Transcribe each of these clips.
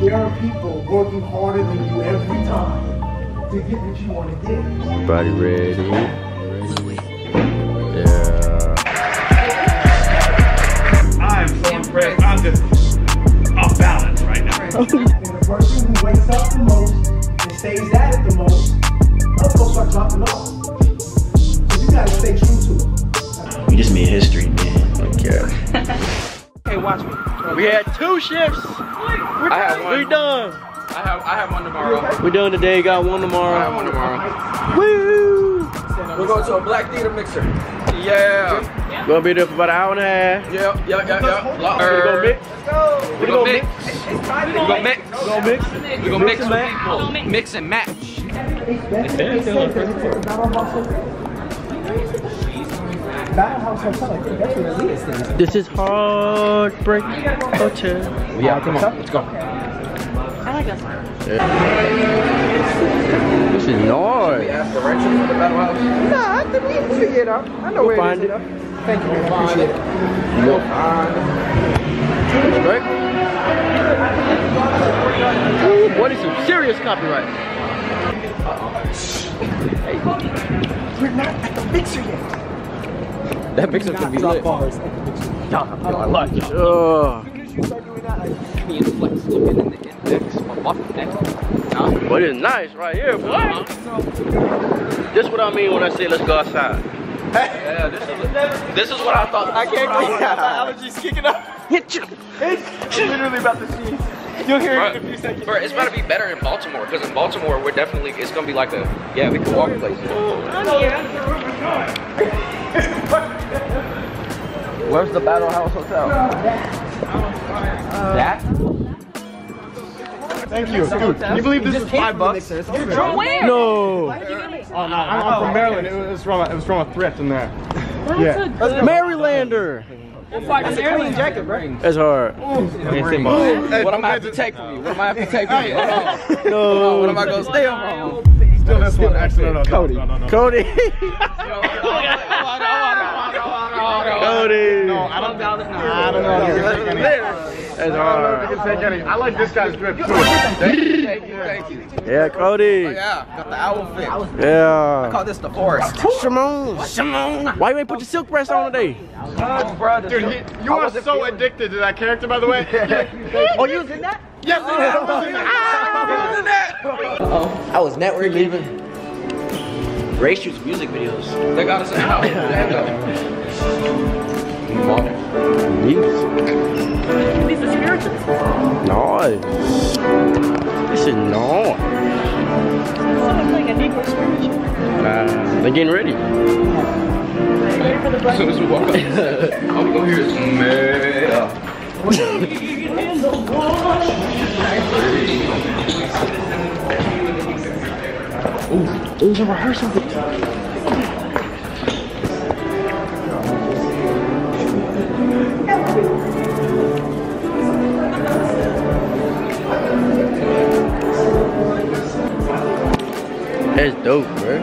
There are people working harder than you every time to get what you want to get. Everybody ready? Yeah. I'm so impressed. I'm just off balance right now. And the person who wakes up the most and stays at it the most, other folks are dropping off. So you gotta stay true to it. We just made history, man. Okay. Hey, watch me. We had two shifts. I have one. We done. I have I have one tomorrow. We done today. Got one tomorrow. I have one tomorrow. Woo! We're going to a black theater mixer. Yeah. Gonna be there for about an hour and a half. Yeah, yeah, yeah, yeah. Lot- We gonna mix. We We gonna gonna mix. mix. We gonna mix. We gonna mix. We gonna mix with people. Mix and match. Battle House Hotel, I think that's what it is. then. This is Heartbreak Hotel. Yeah, come on. Let's go. This is nice. Ask directions for the battle house. Nah, I think we can figure it out. I know where find it is. it. Thank you, man. I appreciate it. You'll find. Right? Ooh, boy, this is some serious copyright. We're not at the mixer yet. That mixer could be lit. bars at the mixer. I like it. As soon as you start doing that, like, Me and Flex looking in the index. My butt neck. But it's nice right here, boy. This what I mean when I say let's go outside. Yeah, this is this is what I thought. I can't go. allergies kicking up. Hit you. It's literally about to sneeze. You'll hear it in a few seconds. Bro, it's about to be better in Baltimore because in Baltimore we're definitely it's gonna be like a yeah we can walk places. Where's the Battle House Hotel? that? Thank you. Dude, can you believe this is five bucks? Oh, oh, no. Oh, no, I'm, I'm from Maryland. It was from a, it was from a thrift in there. yeah. Marylander. It's a clean jacket, bro. That's hard. What am I have to take from you? What am I have to take from you? Hold on. No. What am I gonna steal from? you? Still this one. Actually, no, no, Cody. No, no, no. Cody. Cody. No, I don't. I don't know. if you can take any. That's I don't know if you hard. can. I like this guy's drip too. Thank you, thank you, thank you. Yeah, Cody. Oh, yeah, got the outfit. Yeah. I call this the forest. Shimon. Shimon. Why you ain't put your silk press on today? Brother. Dude, he, you are so addicted to that character, by the way. Oh, you was in that? yes, I was oh, ah, in that. Oh, I was networking. Ray shoots music videos. They got us in the house. These are spirituals? Nice. This is nice. Nah, they're getting ready. As soon as we walk up, all we gonna hear is man. There's a rehearsal. That's dope, bro.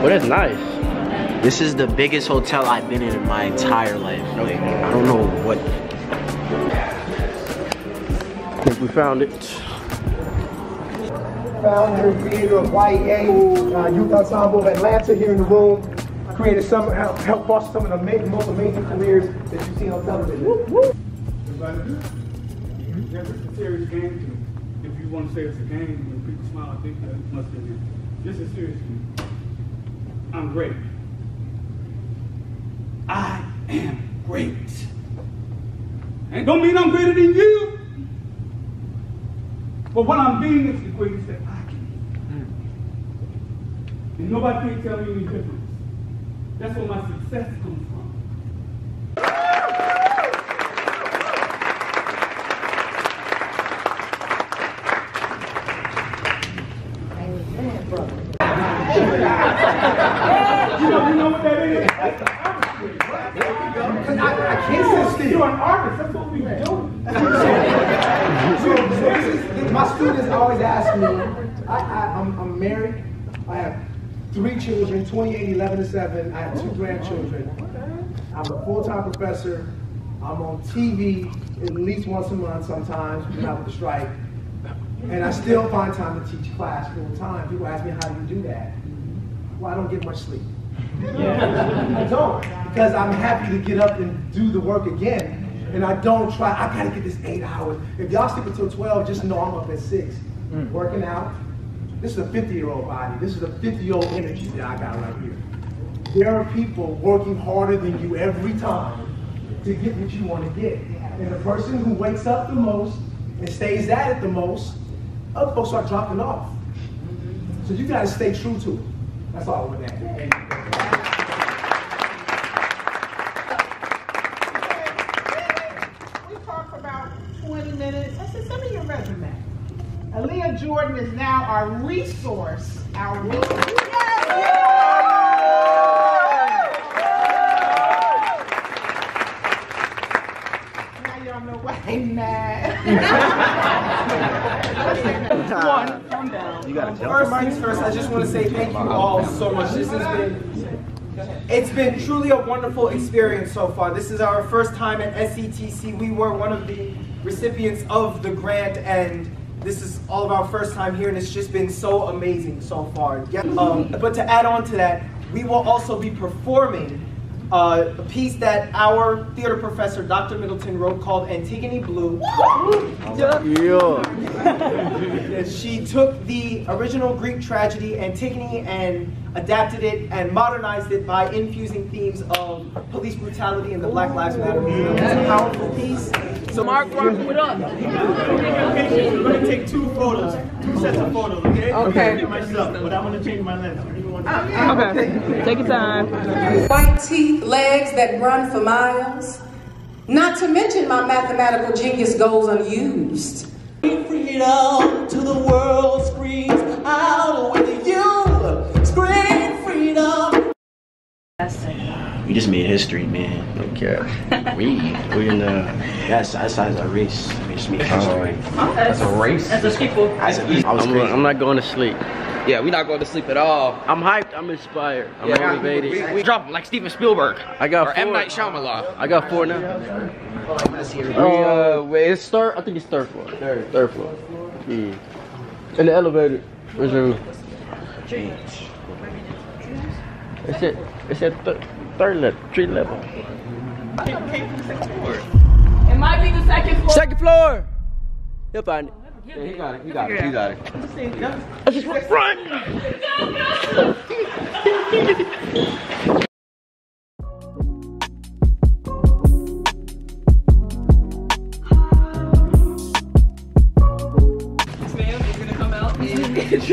But that's nice. This is the biggest hotel I've been in in my entire life. Like, I don't know what. I think we found it. Founder and creator of YA, uh, Youth Ensemble of Atlanta here in the room. Created some, help, helped foster some of the ama- most amazing careers that you've seen on television. Yes, it's a serious game to me. If you want to say it's a game, when people smile, I think that must be a game. This is serious. I'm great. I am great. And don't mean I'm greater than you. But what I'm being is the greatest that I can be. And nobody can tell me any difference. That's where my success comes from. You know, you know what that is? I can't sit You're still. an artist. That's what we do. So is, my students always ask me, I, I, I'm, I'm married, I have three children, 28, 11, and 7, I have two grandchildren. I'm a full-time professor, I'm on TV at least once a month sometimes, when out with the strike. And I still find time to teach class full time. People ask me, how do you do that? Well, I don't get much sleep. I don't. Because I'm happy to get up and do the work again. And I don't try, I gotta get this eight hours. If y'all sleep until 12, just know I'm up at six, hmm. working out. This is a 50 year old body. This is a 50 year old energy that I got right here. There are people working harder than you every time to get what you want to get. And the person who wakes up the most and stays at it the most, other folks are dropping off. So you gotta stay true to it. That's all with that. We talked for about 20 minutes. I said, send me your resume. Aaliyah Jordan is now our resource, our resource. Now y'all know why I'm mad. One, calm down. You gotta jump. First things first, I just want to say thank you all so much. This has been, it's been truly a wonderful experience so far. This is our first time at SETC. We were one of the recipients of the grant, and this is all of our first time here, and it's just been so amazing so far. Yeah, um, but to add on to that, we will also be performing uh, a piece that our theater professor, Dr. Middleton, wrote called Antigone Blue. Yeah. She took the original Greek tragedy Antigone and adapted it and modernized it by infusing themes of police brutality and the Black Lives Matter movement. It's a powerful piece. So Mark, Rock what up? We're gonna take two photos, two sets of photos, okay? Okay. Myself, but I'm gonna change my lens. Give me one Okay, take your time. white teeth, legs that run for miles. Not to mention my mathematical genius goes unused. Freedom to the world screams out with you. Scream freedom. We just made history, man. Okay. We, we in the, that's, that's, that's a race. We just made history. That's a race. That's a people. I was I'm, crazy. I'm not going to sleep. Yeah, we're not going to sleep at all. I'm hyped. I'm inspired. I'm Yeah, motivated. We, we drop 'em like Steven Spielberg. I got or four. M Night Shyamalan. I got four now. Uh, wait, it's third. I think it's third floor. Third, third floor. Hmm. In the elevator. Where's the? It's at it's at th- third level, three level. It might be the second floor. Second floor. He'll find it. Yeah, he got it. He got it. He got it. Let's just run.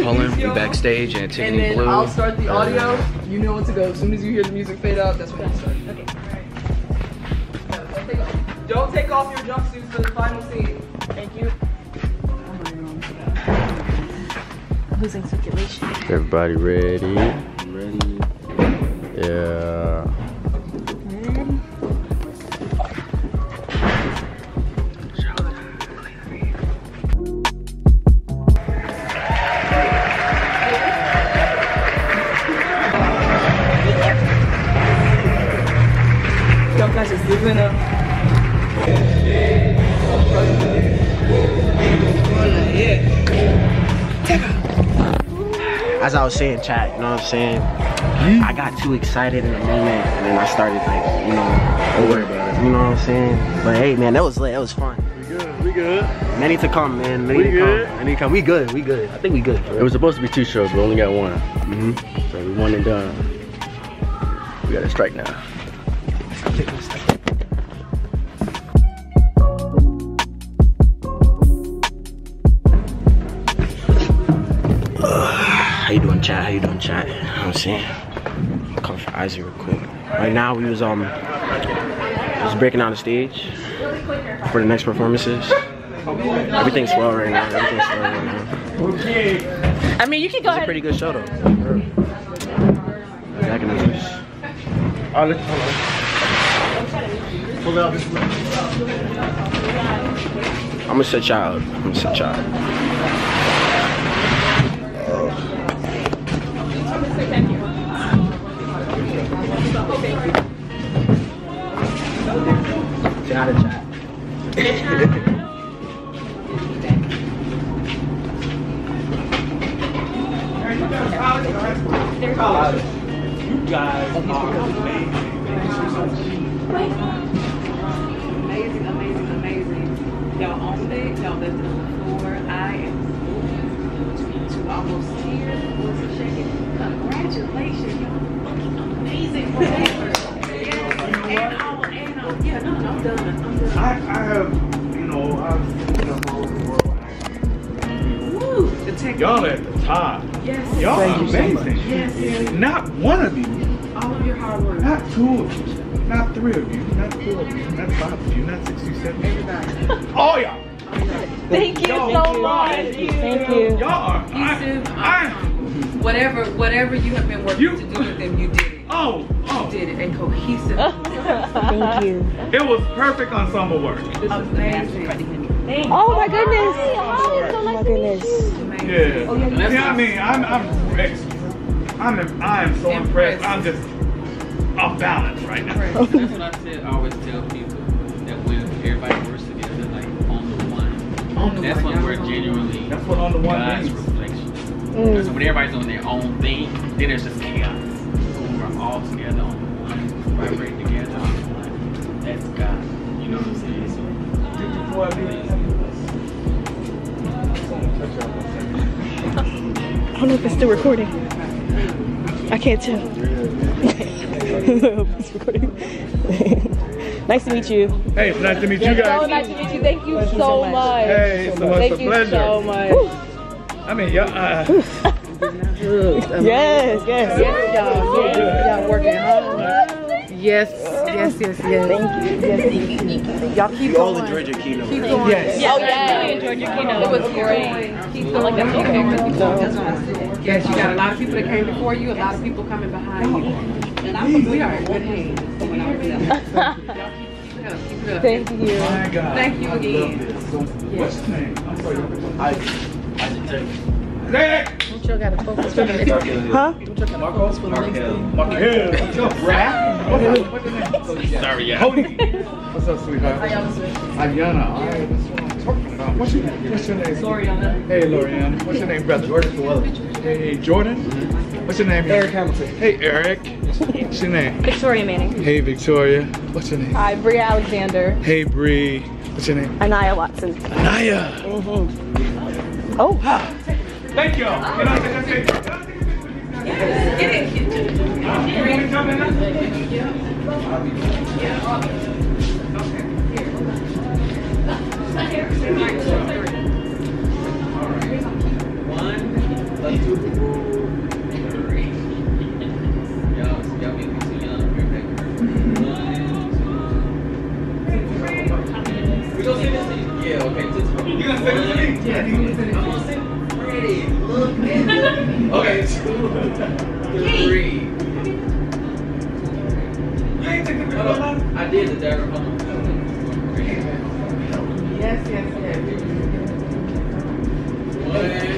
Cullen be backstage and And Antigone then Blue. I'll start the audio. You know when to go. As soon as you hear the music fade out, that's when you start. Okay. Don't take off your jumpsuits for the final scene. Thank you. Losing circulation. Everybody ready? Ready. Yeah. As I was saying, chat, you know what I'm saying? I got too excited in the moment, and then I started like, you know, Don't worry about it. you know what I'm saying? But hey, man, that was lit. That was fun. We good. We good. Many to come, man. Many We to good? come. Many to come. We good. We good. I think we good. It was supposed to be two shows, but we only got one. Mm-hmm. So we one and done. We got a strike now. Chat? How you doing, chat? You know what I'm saying? Cover for Isaac real quick. Right now, we was um just breaking down the stage for the next performances. Everything's swell right now. Everything's swell right now. I mean, you can go It's a ahead. pretty good show though. Back in the juice. Let's hold on. I'm gonna set y'all. out. I'm gonna set y'all. out. You guys are amazing. Amazing, amazing, amazing. Y'all owned it. Y'all left the floor. I am moved to almost tears. Congratulations. Y'all fucking amazing. Yes. And all, and all. Yeah, no, no, I'm done. Woo! Y'all at the top. Yes. Y'all Thank are you so amazing. much. Yes, yes. Not one of you, All of your hard work. not two of you, not three of you, not four of you, not five of you, not six, you, seven. Everybody. All y'all. Thank you so much. Thank you. Y'all are. I, uh, I, whatever, whatever you have been working to do with them, you did it. oh, oh. You did it. And cohesive. Thank you. It was perfect ensemble work. This Amazing. Oh my goodness. Oh my goodness. Yeah. Oh, yeah, yeah, I mean, I'm, I'm, ex- I'm, I am so impressed. I'm just off balance right now. That's what I said. I always tell people that when everybody works together, like on the one, On the that's one, when we're genuinely That's what on the one God's means. reflection. Mm. Because when everybody's on their own thing, then there's just chaos. But when we're all together on the one, vibrating together on the one, that's God. You know what I'm saying? So, don't know if it's still recording. I can't tell. It's recording. nice to meet you. Hey, it's nice to meet you guys. So nice to meet you. Thank you so much. Hey, so much Thank a you pleasure. so much. I mean, y'all, uh, Yes, yes. Yes, y'all. Yes, y'all working hard. Yes, yes, yes, yes. Thank you. Yes. Y'all keep You all going. enjoyed your keynote. Keep going. Yes. Yeah, Oh, yeah. I really enjoyed your keynote. It was great. Keep going. like that Keep okay. going. Yes, you got a lot of people that came before you, a lot of people coming behind you. And I'm, we are in good hands. Keep it up. Keep it up. Thank you. Thank you again. What's his name? I'm sorry. I, I did tell you. Hey, Don't you gotta focus for the next Huh? Don't you gotta focus for the next thing. What's up, Brad? What's up? What's your name? sorry, yeah. Cody. Sweetheart? Ayana. All right, that's what I'm talking about. What's your, what's your name? Loriana. Hey, Loriana. What's your name, brother? Jordan Hey, Jordan. What's your name? Eric Hamilton. Hey, Eric. What's your name? Victoria Manning. Hey, Victoria. What's your name? Hi, Bria Alexander. Hey, Bree. What's your name? Anaya Watson. Anaya. Mm-hmm. Oh. Thank y'all. Can I take a picture? Can I take a picture with? Get it. You want to come in now? One, two, three. Y'all, y'all make me. We're back. One, two. We gonna this? Yeah, okay. Two, You gonna say this to me? Yeah, you gonna say this. I'm gonna Okay, two, three. You ain't taking the on. I did the dagger. Yes, yes, yes. One,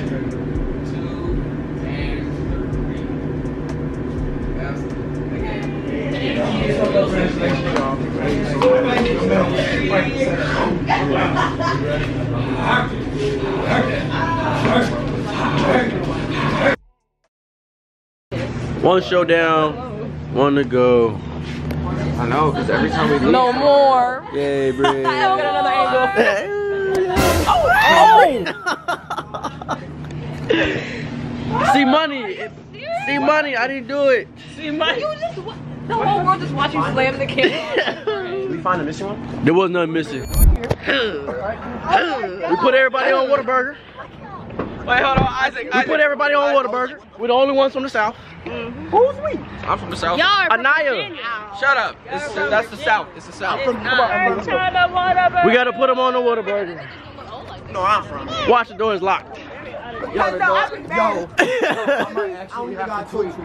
One showdown, one to go. I know, because every time we leave. No more. Yay, Bree. I got another angle. Oh! See money. See money. I didn't do it. See, money. you just, the whole world just watching you slam the camera. Did we find a missing one? There was nothing missing. we put everybody on Whataburger. Wait, hold on, Isaac. We put everybody on Whataburger. We're the only ones from the South. Mm-hmm. Who's we? I'm from the south. Y'all are from Anaya. Virginia. Shut up. It's, that's the South. It's the South. It's not. China, whatever. We gotta put them on the Whataburger. No, I'm from. Watch the door is locked. Yo, I don't even got too much.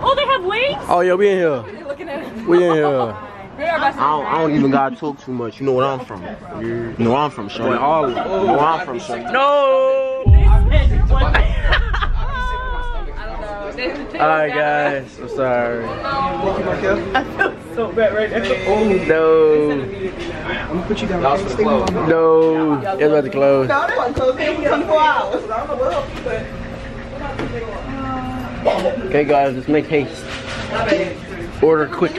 Oh, they have wings? Oh yeah, we in here. Looking at it. We in here. I don't, I don't even gotta talk too much. You know what I'm from. You know where I'm from, Shorty. Boy, all- You know where I'm from, Shorty. No. Alright guys, I'm sorry. I feel so bad right now. Oh No. I'm gonna put you down. Y'all okay? should close. No, it's about to close. No, they want to close in 24 hours. I don't know what else, but. Okay, guys, let's make haste. Order quick.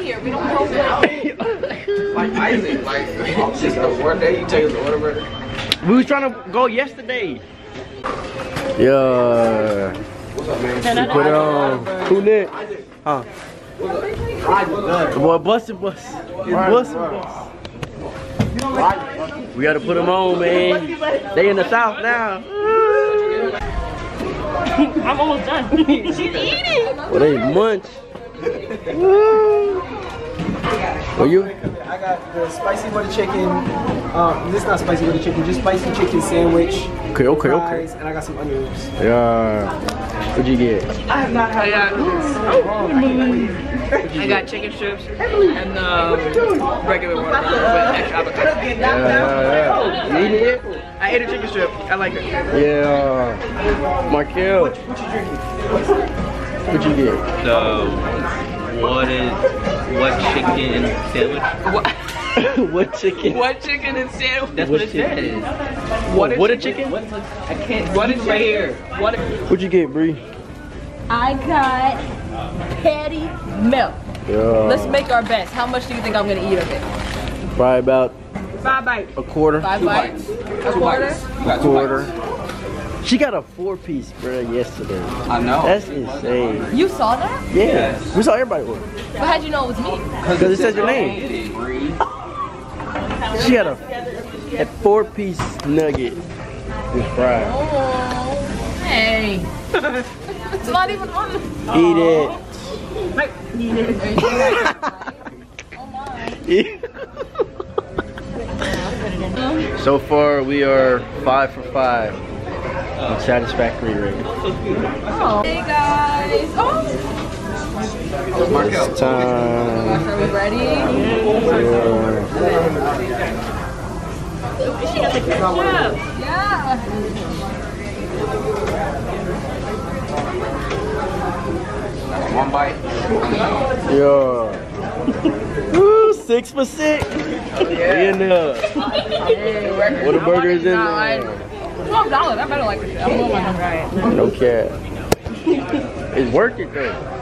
Like Isaac, like just the one day you take the order, bro. We was trying to go yesterday. Yeah. What's up, man? Put it on. Who next? Huh? The boy busted bus. It's busted bus. We gotta put them on, man. They in the south now. I'm almost done. She's eating. Well, they munch. Well, you? I got the spicy butter chicken. Um, this is not spicy butter chicken, just spicy chicken sandwich. Okay, okay, okay. And I got some onions. Yeah. What'd you get? I have not had I this. got, I got chicken strips and um, regular water with extra avocado. Yeah, yeah. You eating it? I ate a chicken strip. I like it. Yeah. Markel. What, what you drinking? What'd you get? The what is what chicken sandwich? What? what chicken? What chicken and sandwich? That's what, it says. What, what a chicken? What, I can't. What right here? What? What'd you get, Bree? I got patty melt. Yeah. Let's make our best. How much do you think I'm gonna eat of it? Probably about Five bites. a quarter. Five bites? A quarter? A quarter. She got a four piece, bro, yesterday. I know. That's insane. You saw that? Yeah. We saw everybody with But how'd you know it was me? Because it says your name. She had a, a four piece nugget with fries. Oh, hey. it's not even on the. Eat it. Oh. Like, eat it. So far, we are five for five on satisfactory rating. Oh. Hey guys. Oh. It's time. Are we ready? Yeah. She got the ketchup. Yeah. One bite. Yeah. Woo, six for six. We in there. What a burger is in there. Twelve dollars. I better like this shit. I'm going my number right. No cap. It's worth it though.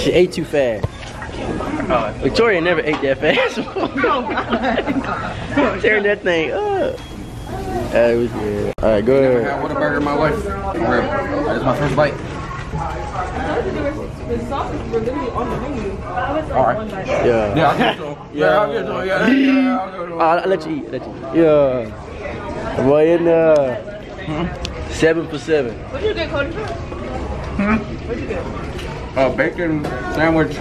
She ate too fast. Victoria never ate that fast. Oh, Tearing that thing up. That was good. All right, go Never ahead. had Whataburger in my life. That's my first bite. The sauces were literally on the menu. All right. Yeah. Yeah, I'll get to 'em. Yeah, I'll get to 'em. Yeah, yeah, yeah, I'll get to 'em. I'll, I'll let you eat. Let you eat. Yeah. Boy, in uh, seven for seven. What'd you get, Cody? Hmm? What'd you get? Uh, bacon sandwich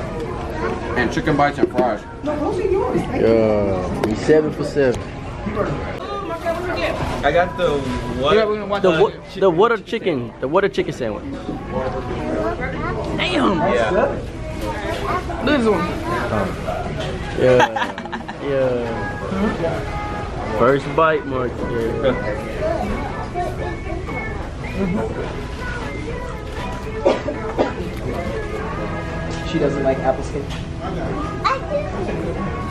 and chicken bites and fries. No, those are yours. Yeah. We seven for seven. I got the what? The what? The what a chicken? The what a chicken sandwich? Damn. Yeah. This one. Yeah. Yeah. First bite, Mark. Yeah. She doesn't like apple skin.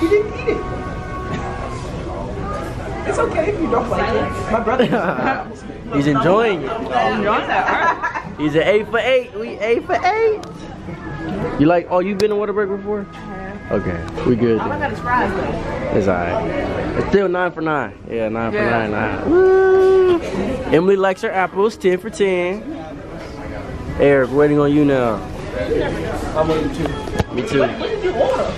You didn't eat it. It's okay if you don't like it. My brother. He's enjoying it. Enjoying that. He's an eight for eight. We eight for eight. You like? Oh, you've been to Whataburger before? Uh-huh. Okay, we good. All I Then. got is fries though. It's alright. It's still nine for nine. Yeah, nine for nine. nine. Woo. Emily likes her apples. Ten for ten. Eric, waiting on you now. I'm waiting too. Me too. What did you order?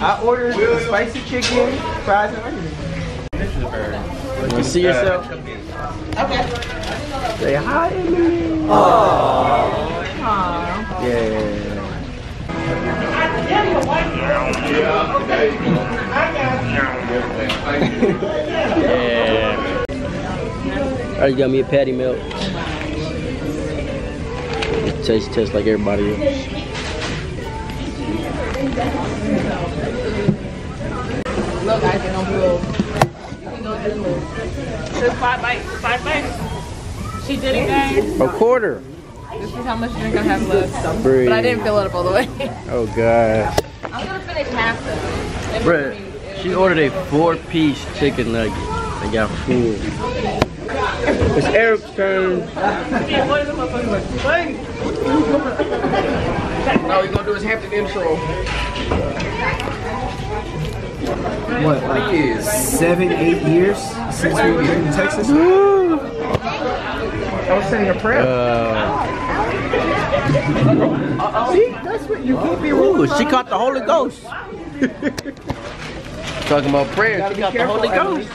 I ordered the spicy chicken, fries, and onions. You see yourself? Okay. Say hi, Emily. Yeah. Yeah. I got me a patty melt. It tastes tastes like everybody else. Look, I can on roll. We go this way. Took five bites. Five bites. She did it, guys. A quarter. This is how much drink I have left. Breathe. But I didn't fill it up all the way. Oh gosh. I'm gonna finish half have to. Bruh, she ordered a four-piece chicken nugget. I got full. It's Eric's turn. All we're gonna do is Hampton intro. What, like seven, eight years since we were in Texas? I was saying a prayer. See, that's what you can't be Ooh, she caught the Holy Ghost. Talking about prayer, Gotta she be got the careful, Holy Emily. Ghost.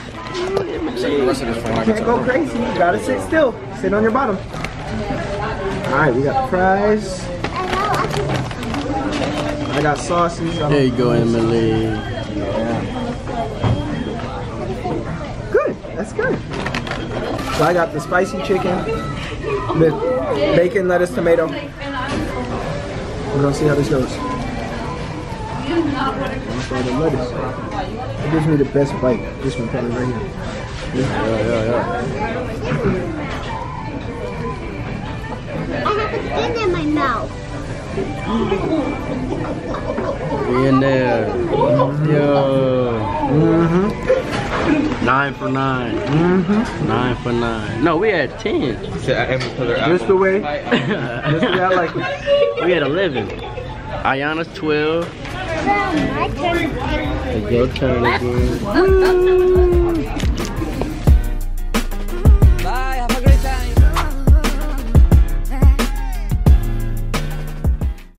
You can't go crazy. You gotta sit still. Sit on your bottom. All right, we got fries. I got sauces. I'm- There you go, Emily. Yeah. Good. That's good. So I got the spicy chicken, the bacon, lettuce, tomato. We're gonna see how this goes. I'm the lettuce. It gives me the best bite. This one probably right here. Yeah, yeah, yeah. I have a thing in my mouth. We in there. Yo. Mm-hmm. Nine for 9 Mm-hmm. Nine for nine. No, we had ten. Just the way. Just the way I like it. We had eleven. Ayana's twelve. My your turn again.